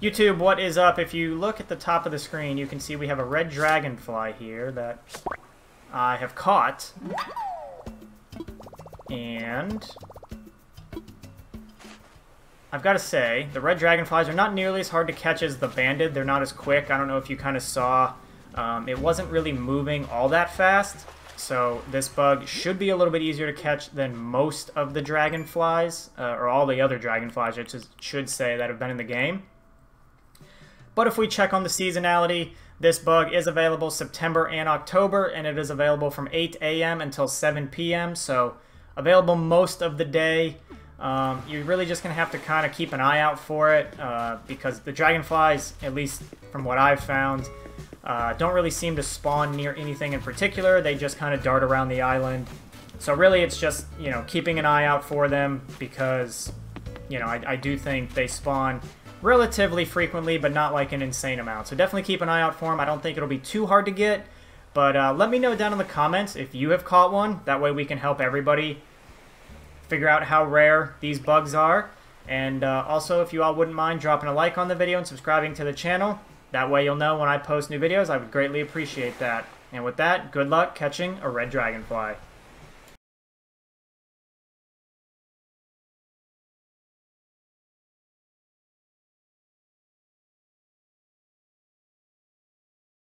YouTube, what is up? If you look at the top of the screen, you can see we have a red dragonfly here that I have caught. And I've got to say, the red dragonflies are not nearly as hard to catch as the banded. They're not as quick. I don't know if you kind of saw. Um, it wasn't really moving all that fast. So this bug should be a little bit easier to catch than most of the dragonflies, uh, or all the other dragonflies, I should say, that have been in the game. But if we check on the seasonality, this bug is available September and October, and it is available from 8 a.m. until 7 p.m., so available most of the day. Um, you're really just going to have to kind of keep an eye out for it, uh, because the dragonflies, at least from what I've found, uh, don't really seem to spawn near anything in particular. They just kind of dart around the island. So really it's just, you know, keeping an eye out for them, because, you know, I, I do think they spawn relatively frequently, but not like an insane amount. So definitely keep an eye out for them. I don't think it'll be too hard to get, but uh, let me know down in the comments if you have caught one. That way we can help everybody figure out how rare these bugs are. And uh, also, if you all wouldn't mind dropping a like on the video and subscribing to the channel, that way you'll know when I post new videos. I would greatly appreciate that. And with that, good luck catching a red dragonfly.